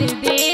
Caribe.